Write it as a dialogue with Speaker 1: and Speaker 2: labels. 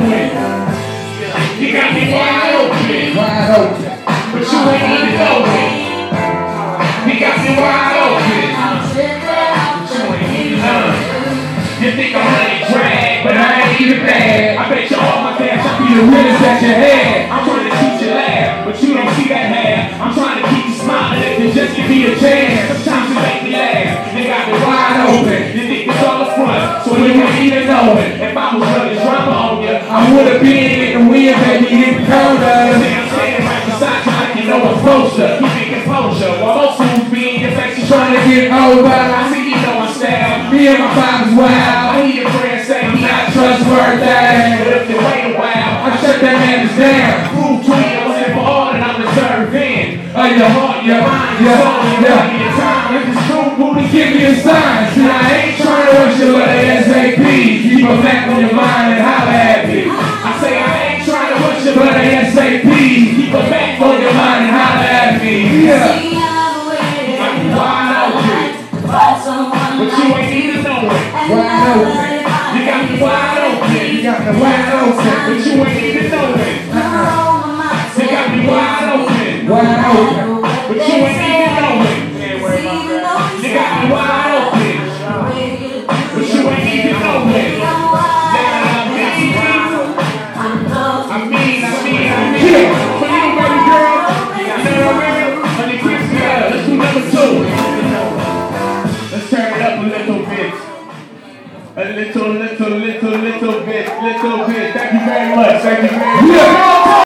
Speaker 1: knowing. You got me wide open.
Speaker 2: Wide open.
Speaker 1: But you ain't even knowing. You got me wide open. But you ain't even knowing. You think I'm honey drag, but I ain't even bad. I bet you all my cash, I be the realest that you had. The so you ain't even know it. If I was running drama on you, I would have been in the wind, baby, in corner. See, I'm standing right beside you like you know I'm. Keep your composure, while most fools be your you trying to get over. I see you know my style.
Speaker 2: Me and my father's wild.
Speaker 1: I hear your friends say he not
Speaker 2: Trustworthy.
Speaker 1: But if you wait a while,
Speaker 2: I shut that man down.
Speaker 1: prove to you I'm in for all that I'm reserved in.
Speaker 2: Oh, your heart, your mind, your
Speaker 1: Soul,
Speaker 2: yeah.
Speaker 1: time. If it's true, booty,
Speaker 2: Give me a sign. See, I ain't trying to rush you, but wide open.
Speaker 1: But you ain't even know it. You got me wide open.
Speaker 2: Wide open.
Speaker 1: But you ain't even know it. You got me wide open. A little, little, little, little bit, little bit. Thank you very much. Thank you very much.
Speaker 2: Yeah.